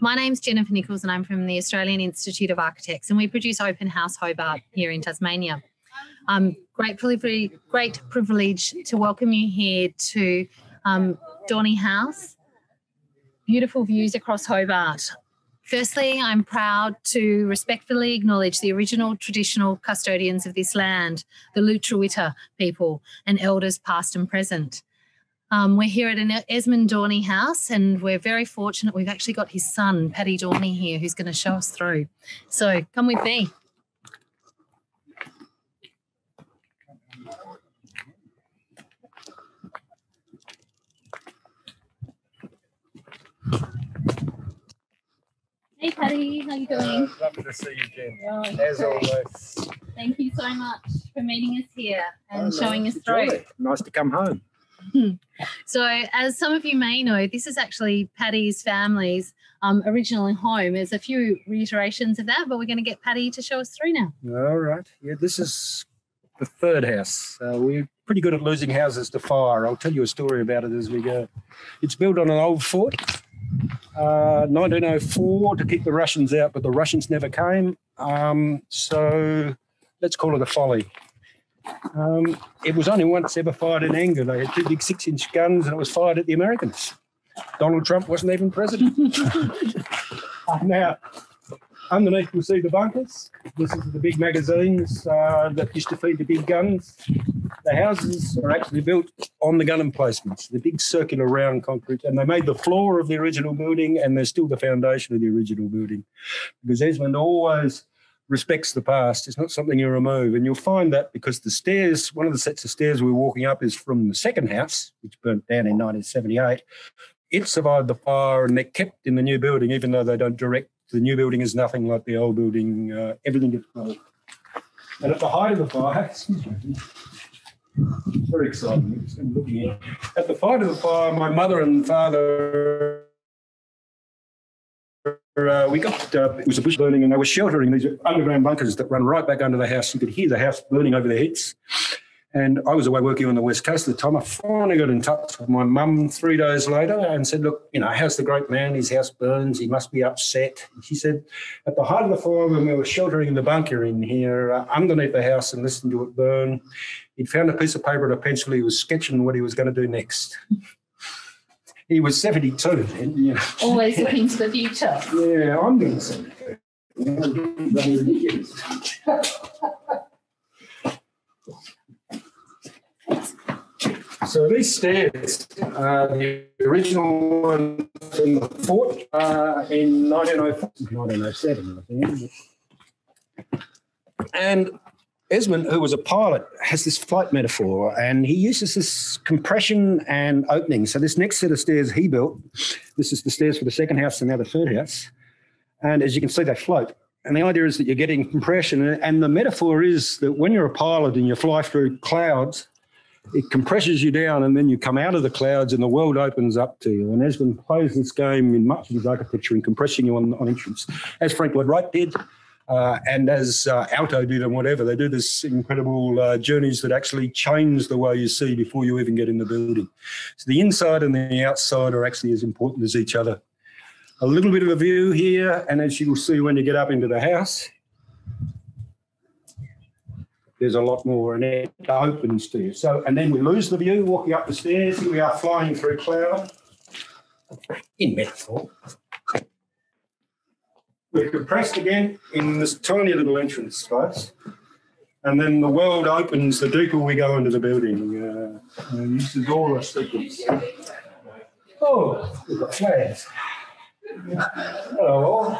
My name's Jennifer Nichols, and I'm from the Australian Institute of Architects, and we produce Open House Hobart here in Tasmania. Um, great privilege, great privilege to welcome you here to um, Dorney House. Beautiful views across Hobart. Firstly, I'm proud to respectfully acknowledge the original traditional custodians of this land, the Lutruwita people, and elders past and present. Um, we're here at an Esmond Dorney house, and we're very fortunate. We've actually got his son, Paddy Dorney, here, who's going to show us through. So come with me. Hey Paddy, how you doing? Uh, lovely to see you, Jen. Oh, As great. always. Thank you so much for meeting us here and Oh, showing us through. Nice to come home. So, as some of you may know, this is actually Paddy's family's um, original home. There's a few reiterations of that, but we're going to get Paddy to show us through now. All right. Yeah, this is the third house. Uh, we're pretty good at losing houses to fire. I'll tell you a story about it as we go. It's built on an old fort, uh, 1904, to keep the Russians out, but the Russians never came. Um, so let's call it a folly. Um, it was only once ever fired in anger. They had two big six inch guns and it was fired at the Americans. Donald Trump wasn't even president. now, underneath you'll see the bunkers. This is the big magazines uh, that used to feed the big guns. The houses are actually built on the gun emplacements, the big circular round concrete, and they made the floor of the original building, and they're still the foundation of the original building. Because Esmond always respects the past. It's not something you remove, and you'll find that because the stairs, one of the sets of stairs we're walking up, is from the second house, which burnt down in 1978. It survived the fire, and they're kept in the new building, even though they don't direct the new building is nothing like the old building. Uh, everything gets built. And at the height of the fire, very exciting. At the height of the fire, my mother and father. Uh, we got uh, it was a bush burning, and they were sheltering these underground bunkers that run right back under the house. You could hear the house burning over their heads. And I was away working on the west coast at the time. I finally got in touch with my mum three days later and said, "Look, you know, how's the great man? His house burns. He must be upset." She said, "At the height of the fire, when we were sheltering in the bunker in here, uh, underneath the house, and listening to it burn, he'd found a piece of paper and a pencil. He was sketching what he was going to do next." He was 72 then, you know. Always looking to the future. Yeah, I'm going to say that. So these stairs are the original one from the fort uh, in 1904, 1907, I think. And Esmond, who was a pilot, has this flight metaphor and he uses this compression and opening. So this next set of stairs he built, this is the stairs for the second house and now the third house. And as you can see, they float. And the idea is that you're getting compression. And the metaphor is that when you're a pilot and you fly through clouds, it compresses you down and then you come out of the clouds and the world opens up to you. And Esmond plays this game in much of his architecture in compressing you on, on entrance, as Frank Lloyd Wright did. Uh, and as uh, Aalto did and whatever, they do this incredible uh, journeys that actually change the way you see before you even get in the building. So the inside and the outside are actually as important as each other. A little bit of a view here, and as you'll see when you get up into the house, there's a lot more, and it opens to you. So, and then we lose the view walking up the stairs. Here we are flying through cloud in metaphor. We're compressed again in this tiny little entrance space. And then the world opens the deeper we go into the building. Uh, this is all a sequence. Oh, we've got flares. Hello.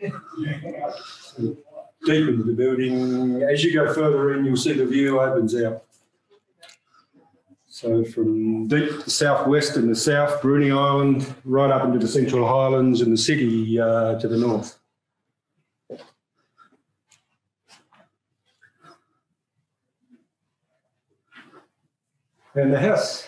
Deep into the building. As you go further in, you'll see the view opens out. So from deep southwest and the south, Bruny Island, right up into the Central Highlands and the city uh, to the north. And the house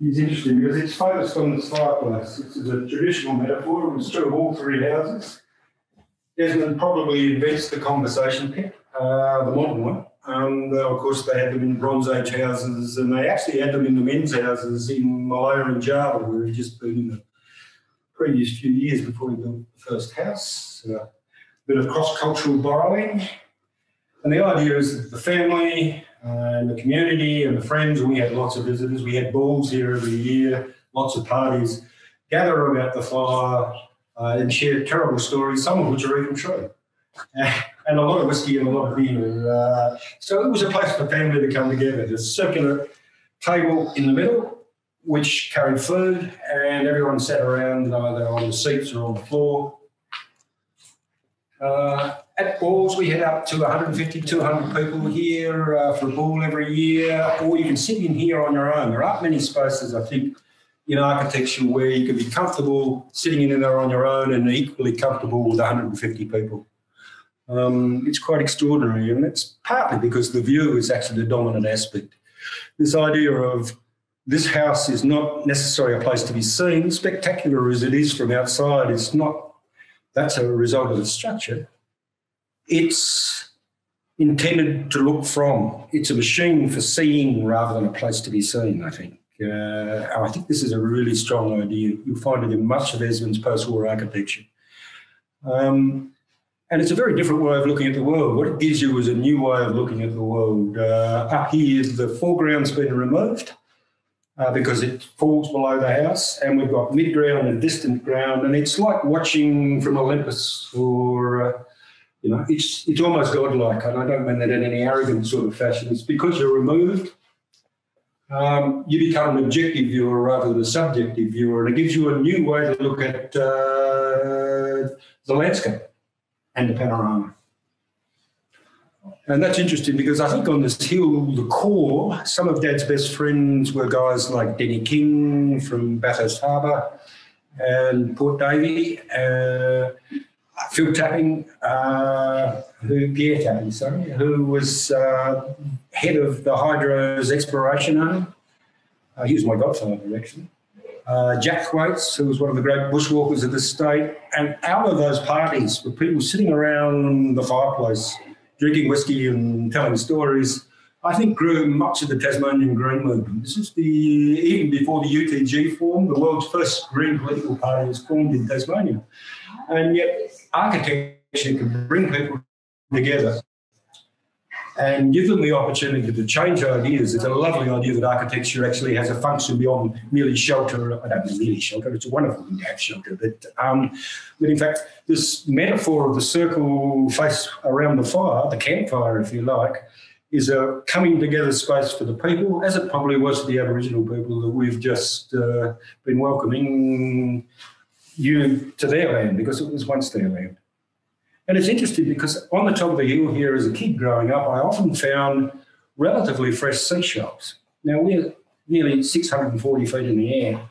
is interesting because it's focused on this fireplace. This is a traditional metaphor. It was true of all three houses. Esmond probably invents the conversation pit, uh, the modern one. Um, of course, they had them in Bronze Age houses, and they actually had them in the men's houses in Malaya and Java, where he just been in the previous few years before we built the first house. A bit of cross-cultural borrowing. And the idea is that the family uh, and the community and the friends, and we had lots of visitors. We had balls here every year, lots of parties, gather about the fire uh, and share terrible stories, some of which are even true. and a lot of whiskey and a lot of beer. Uh, so it was a place for family to come together. There's a circular table in the middle, which carried food, and everyone sat around either on the seats or on the floor. Uh, at balls, we had up to 150, 200 people here uh, for a ball every year, or you can sit in here on your own. There aren't many spaces, I think, in architecture where you can be comfortable sitting in there on your own and equally comfortable with 150 people. Um, it's quite extraordinary, and it's partly because the view is actually the dominant aspect. This idea of this house is not necessarily a place to be seen, spectacular as it is from outside, it's not, that's a result of the structure. It's intended to look from. It's a machine for seeing rather than a place to be seen, I think. Uh, I think this is a really strong idea. You'll find it in much of Esmond's post war architecture. Um, and it's a very different way of looking at the world. What it gives you is a new way of looking at the world. Uh, up here, the foreground's been removed uh, because it falls below the house, and we've got mid ground and distant ground, and it's like watching from Olympus or. Uh, you know, it's it's almost godlike, and I don't mean that in any arrogant sort of fashion. It's because you're removed, um, you become an objective viewer rather than a subjective viewer, and it gives you a new way to look at uh, the landscape and the panorama. And that's interesting because I think on this hill, the core, some of Dad's best friends were guys like Denny King from Bathurst Harbour and Port Davey, uh, Phil Tapping, uh, who Pierre Tapping, sorry, who was uh, head of the Hydro's exploration arm. Uh, he was my godfather, actually uh, Jack Thwaites, who was one of the great bushwalkers of the state. And out of those parties were people sitting around the fireplace, drinking whiskey and telling stories. I think grew much of the Tasmanian Green movement. This is the even before the UTG formed, the world's first green political party was formed in Tasmania, and yet architecture can bring people together and give them the opportunity to change ideas. It's a lovely idea that architecture actually has a function beyond merely shelter. I don't mean merely shelter, it's a wonderful thing to have shelter. But, um, but in fact, this metaphor of the circle face around the fire, the campfire, if you like, is a coming together space for the people, as it probably was for the Aboriginal people that we've just uh, been welcoming you to their land because it was once their land. And it's interesting because on the top of the hill here as a kid growing up, I often found relatively fresh seashells. Now we're nearly 640 feet in the air,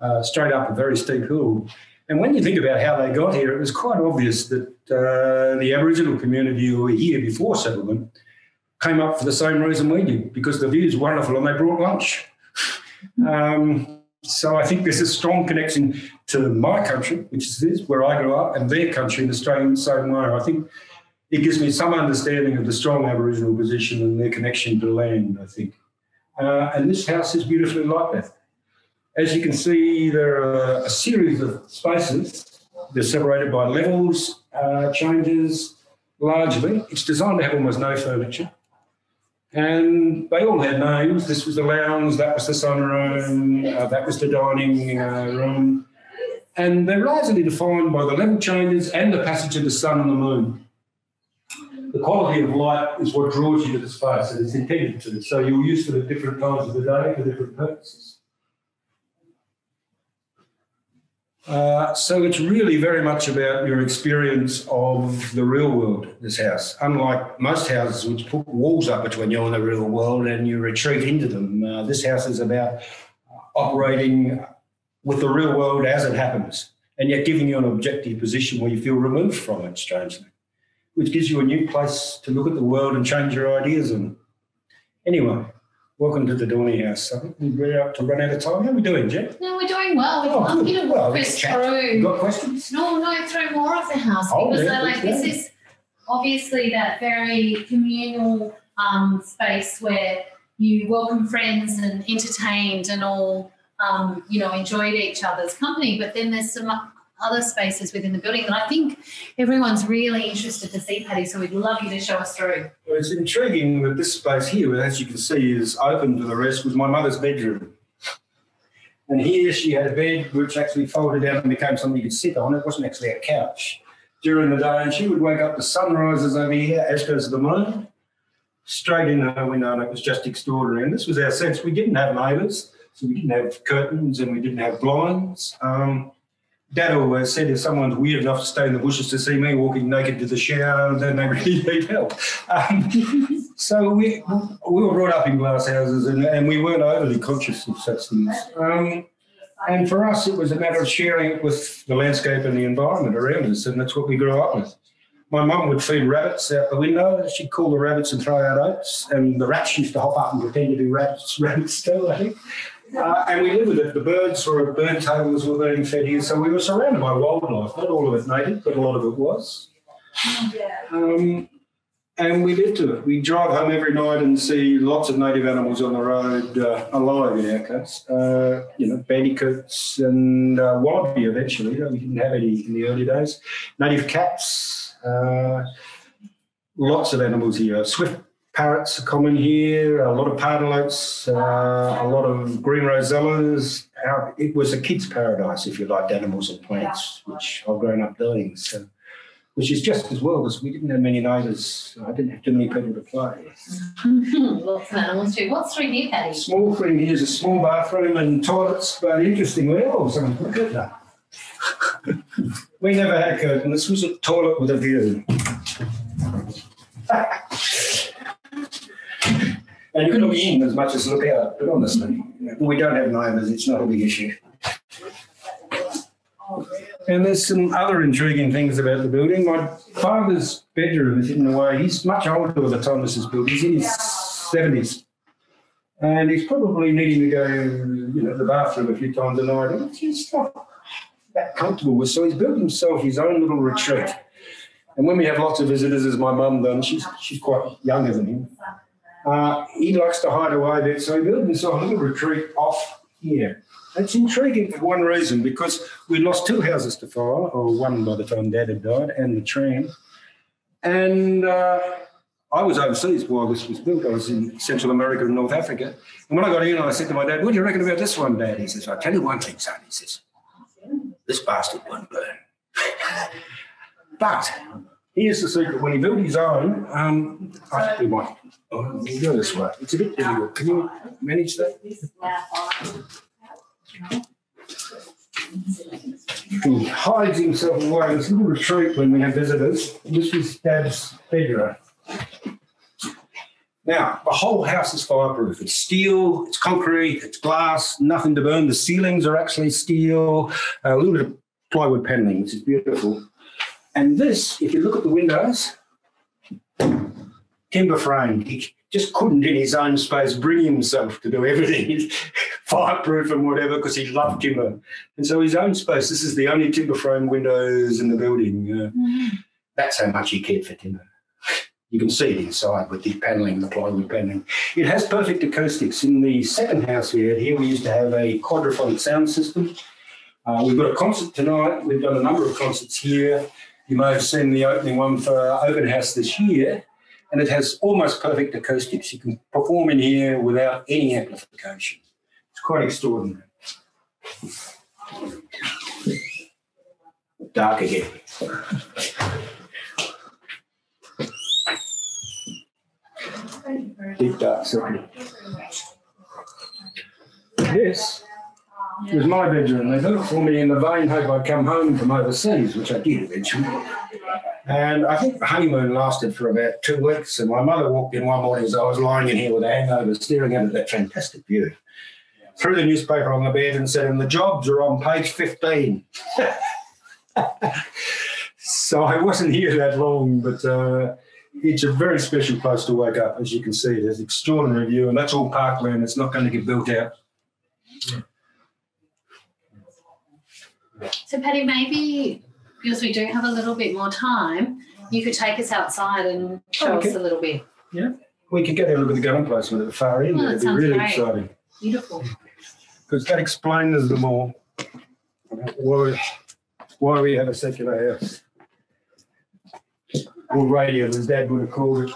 uh, straight up a very steep hill. And when you think about how they got here, it was quite obvious that uh, the Aboriginal community who were here before settlement came up for the same reason we did, because the view is wonderful and they brought lunch. Um, so I think there's a strong connection to my country, which is this, where I grew up, and their country in the same way. I think it gives me some understanding of the strong Aboriginal position and their connection to land, I think. Uh, and this house is beautifully like that. As you can see, there are a series of spaces. They're separated by levels, uh, changes, largely. It's designed to have almost no furniture. And they all had names. This was the lounge, that was the sunroom, uh, that was the dining uh, room. And they're largely defined by the level changes and the passage of the sun and the moon. The quality of light is what draws you to the space, and it's intended to. So you're used to the different times of the day for different purposes. Uh, so it's really very much about your experience of the real world, this house. Unlike most houses which put walls up between you and the real world and you retreat into them, uh, this house is about operating with the real world as it happens and yet giving you an objective position where you feel removed from it, strangely, which gives you a new place to look at the world and change your ideas in. Anyway, Welcome to the Dorney House. I think we're up to run out of time. How are we doing, Jen? No, we're doing well. Oh, I'm good. Well, walk we us chat. You through. got questions? No, no, through more of the house Oh, because yeah, like this is obviously that very communal um, space where you welcome friends and entertained and all um, you know, enjoyed each other's company. But then there's some other spaces within the building that I think everyone's really interested to see, Paddy. So we'd love you to show us through. Well, it's intriguing that this space here, as you can see, is open to the rest, was my mother's bedroom. And here she had a bed which actually folded out and became something you could sit on. It wasn't actually a couch during the day. And she would wake up to sunrises over here, as does the moon, straight in her window. And it was just extraordinary. And this was our sense. We didn't have neighbours, so we didn't have curtains and we didn't have blinds. Um, Dad always said if someone's weird enough to stay in the bushes to see me walking naked to the shower, then they really need help. Um, so we, we were brought up in glass houses and, and we weren't overly conscious of such things. Um, and for us, it was a matter of sharing it with the landscape and the environment around us, and that's what we grew up with. My mum would feed rabbits out the window. She'd call the rabbits and throw out oats, and the rats used to hop up and pretend to be rabbits, rabbits too, I think. Uh, and we lived with it. The birds were burn tables were being fed here, so we were surrounded by wildlife. Not all of it native, but a lot of it was. Um, and we lived to it. We drive home every night and see lots of native animals on the road, uh, alive in our case. Uh, you know, bandicoots and uh, wallaby eventually. We didn't have any in the early days. Native cats, uh, lots of animals here. Swift parrots are common here, a lot of pardalotes, uh, a lot of green rosellas. It was a kid's paradise if you liked animals and plants, which I've grown up doing. So, which is just as well because we didn't have many neighbours. I didn't have too many people to play. Lots of animals too. What's through here, Paddy? Small thing here is a small bathroom and toilets, but interestingly, oh, someone put a curtain we never had a curtain. This was a toilet with a view. And you can look in as much as look out, but honestly, we don't have neighbours, it's not a big issue. And there's some other intriguing things about the building. My father's bedroom is hidden away. He's much older by the time this is built. He's in his 70s. And he's probably needing to go, you know, the bathroom a few times a night. And he's not that comfortable with. So he's built himself his own little retreat. And when we have lots of visitors, as my mum done, she's she's quite younger than him. Uh, he likes to hide away there, so he built himself a little retreat off here. It's intriguing for one reason because we lost two houses to fire, or one by the time Dad had died, and the tram. And uh, I was overseas while this was built. I was in Central America and North Africa. And when I got in, I said to my dad, What do you reckon about this one, Dad? He says, I'll tell you one thing, son. He says, This bastard won't burn. but here's the secret when he built his own, um, I think we might oh, we'll go this way. It's a bit difficult. Can you manage that? He hides himself away in this little retreat when we have visitors. This is Dad's bedroom. Now, the whole house is fireproof. It's steel, it's concrete, it's glass, nothing to burn. The ceilings are actually steel, a little bit of plywood paneling, which is beautiful. And this, if you look at the windows, timber frame. He just couldn't, in his own space, bring himself to do everything, fireproof and whatever, because he loved timber. And so his own space, this is the only timber frame windows in the building. Uh, mm-hmm. That's how much he cared for timber. You can see it inside with the panelling, the plywood panelling. It has perfect acoustics. In the second house we had here, we used to have a quadraphonic sound system. Uh, we've got a concert tonight. We've done a number of concerts here. You may have seen the opening one for Open House this year and it has almost perfect acoustics. You can perform in here without any amplification. It's quite extraordinary. Dark again. Deep dark circle. This was my bedroom. They it for me in the vain hope I'd come home from overseas, which I did eventually. And I think the honeymoon lasted for about two weeks. And my mother walked in one morning as I was lying in here with a hangover, staring out at that fantastic view. Threw the newspaper on the bed and said, and the jobs are on page 15. so I wasn't here that long, but uh, it's a very special place to wake up, as you can see. There's extraordinary view, and that's all parkland. It's not going to get built out. So, Paddy, maybe because we do have a little bit more time, you could take us outside and oh, show oh, okay. us a little bit. Yeah, we could get a look at the gun placement at the far end. Well, oh, It'd be really great. exciting. Beautiful. because that explains them all. Why, why we have a secular house. Or radio, as Dad would have called it.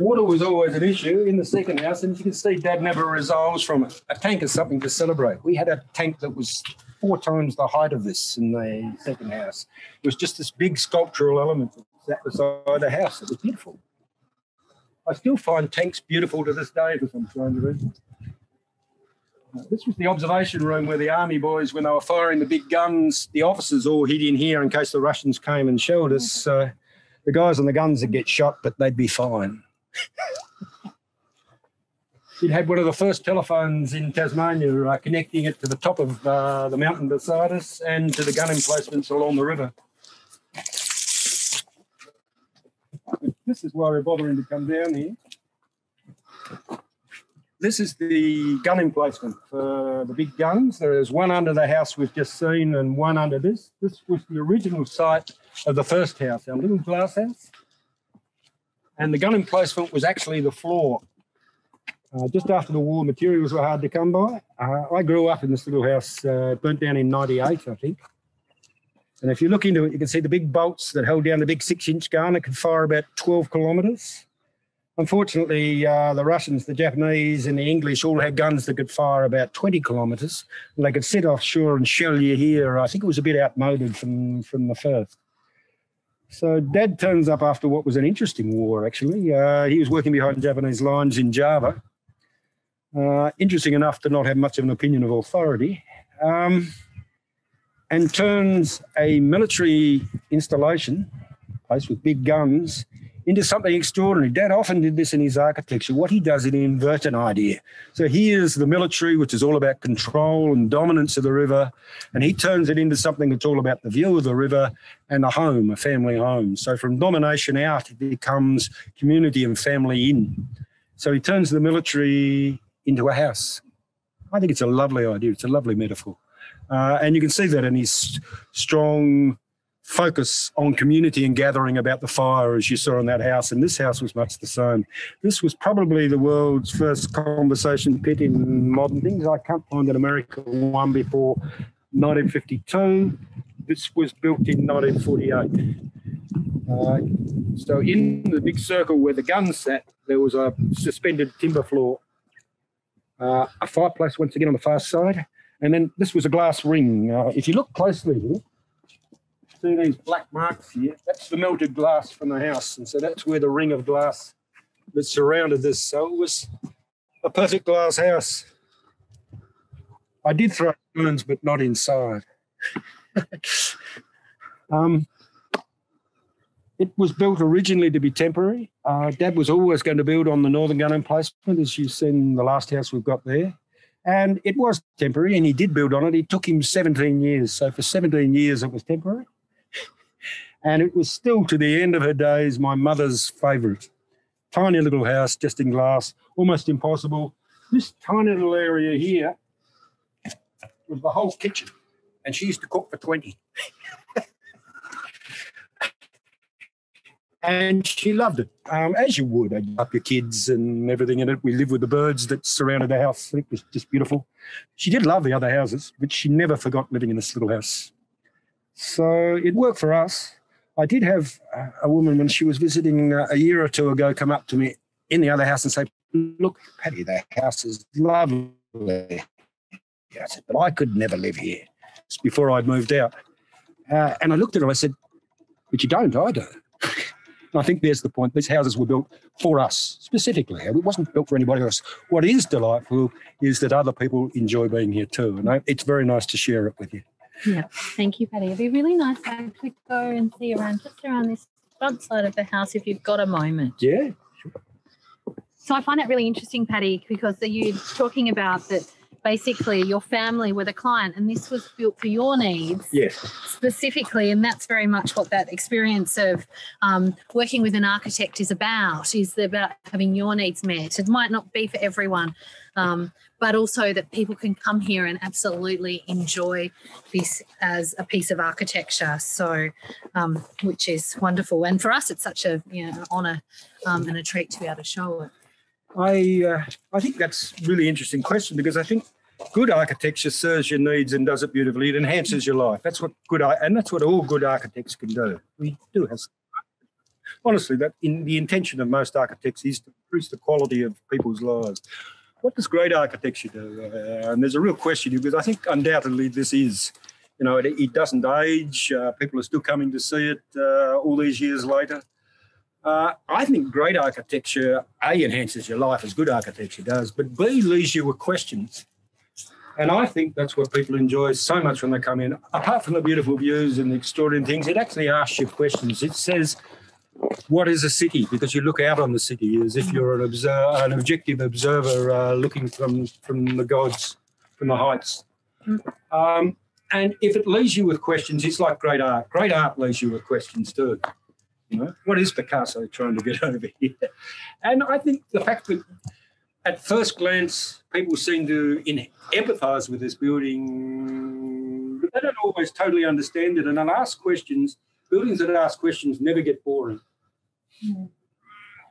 Water was always an issue in the second house, and you can see Dad never resolves from it. A tank is something to celebrate. We had a tank that was four times the height of this in the second house. It was just this big sculptural element that sat beside the house. It was beautiful. I still find tanks beautiful to this day for some strange reason. Uh, This was the observation room where the army boys, when they were firing the big guns, the officers all hid in here in case the Russians came and shelled us. So the guys on the guns would get shot, but they'd be fine. It had one of the first telephones in Tasmania, uh, connecting it to the top of uh, the mountain beside us and to the gun emplacements along the river. This is why we're bothering to come down here. This is the gun emplacement for the big guns. There is one under the house we've just seen and one under this. This was the original site of the first house, our little glass house. And the gun emplacement was actually the floor. Uh, just after the war, materials were hard to come by. Uh, I grew up in this little house, uh, burnt down in 98, I think. And if you look into it, you can see the big bolts that held down the big six inch gun. It could fire about 12 kilometres. Unfortunately, uh, the Russians, the Japanese, and the English all had guns that could fire about 20 kilometres. They could sit offshore and shell you here. I think it was a bit outmoded from, from the first. So Dad turns up after what was an interesting war, actually. Uh, he was working behind Japanese lines in Java. Uh, interesting enough to not have much of an opinion of authority. Um, and turns a military installation, place with big guns, into something extraordinary. Dad often did this in his architecture. What he does is invert an idea. So here's the military, which is all about control and dominance of the river, and he turns it into something that's all about the view of the river and a home, a family home. So from domination out, it becomes community and family in. So he turns the military into a house. I think it's a lovely idea. It's a lovely metaphor. Uh, and you can see that in his strong focus on community and gathering about the fire, as you saw in that house. And this house was much the same. This was probably the world's first conversation pit in modern things. I can't find an American one before 1952. This was built in 1948. Uh, so in the big circle where the guns sat, there was a suspended timber floor, uh, a fireplace once again on the far side, and then this was a glass ring. Uh, if you look closely here, see these black marks here? That's the melted glass from the house. And so that's where the ring of glass that surrounded this. So it was a perfect glass house. I did throw stones, but not inside. um, it was built originally to be temporary. Uh, Dad was always going to build on the northern gun emplacement, as you've seen the last house we've got there. And it was temporary, and he did build on it. It took him 17 years. So for 17 years, it was temporary. And it was still, to the end of her days, my mother's favourite. Tiny little house, just in glass, almost impossible. This tiny little area here was the whole kitchen, and she used to cook for 20. and she loved it, um, as you would. I'd up your kids and everything in it. We lived with the birds that surrounded the house. It was just beautiful. She did love the other houses, but she never forgot living in this little house. So it worked for us. I did have a woman when she was visiting uh, a year or two ago come up to me in the other house and say, "Look, Paddy, the house is lovely." I said, "But I could never live here." It's before I'd moved out, uh, and I looked at her. I said, "But you don't, I do." And I think there's the point. These houses were built for us specifically. It wasn't built for anybody else. What is delightful is that other people enjoy being here too. And it's very nice to share it with you. Yeah, thank you, Paddy. It'd be really nice to go and see around just around this front side of the house if you've got a moment. Yeah. Sure. So I find that really interesting, Paddy, because you're talking about that basically your family were the client and this was built for your needs Yes. specifically and that's very much what that experience of um, working with an architect is about is about having your needs met it might not be for everyone um, but also that people can come here and absolutely enjoy this as a piece of architecture so um, which is wonderful and for us it's such a you know honor um, and a treat to be able to show it I uh, I think that's a really interesting question because I think good architecture serves your needs and does it beautifully. It enhances your life. That's what good and that's what all good architects can do. We do have honestly that in the intention of most architects is to increase the quality of people's lives. What does great architecture do? Uh, and there's a real question because I think undoubtedly this is, you know, it, it doesn't age. Uh, people are still coming to see it uh, all these years later. Uh, I think great architecture A enhances your life as good architecture does, but B leaves you with questions. And I think that's what people enjoy so much when they come in. Apart from the beautiful views and the extraordinary things, it actually asks you questions. It says, what is a city? Because you look out on the city as if you're an, observer, an objective observer uh, looking from, from the gods, from the heights. Um, and if it leaves you with questions, it's like great art. Great art leaves you with questions too. You know, what is Picasso trying to get over here? And I think the fact that at first glance, people seem to in, empathise with this building, but they don't always totally understand it. And ask questions. Buildings that ask questions never get boring. And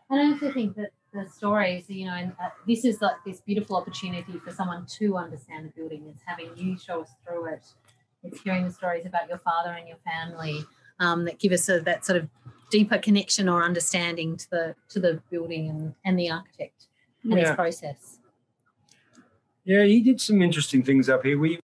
I also think that the stories, you know, and uh, this is like this beautiful opportunity for someone to understand the building. It's having you show us through it. It's hearing the stories about your father and your family um, that give us a, that sort of deeper connection or understanding to the to the building and, and the architect and his Yeah. process. Yeah, he did some interesting things up here. We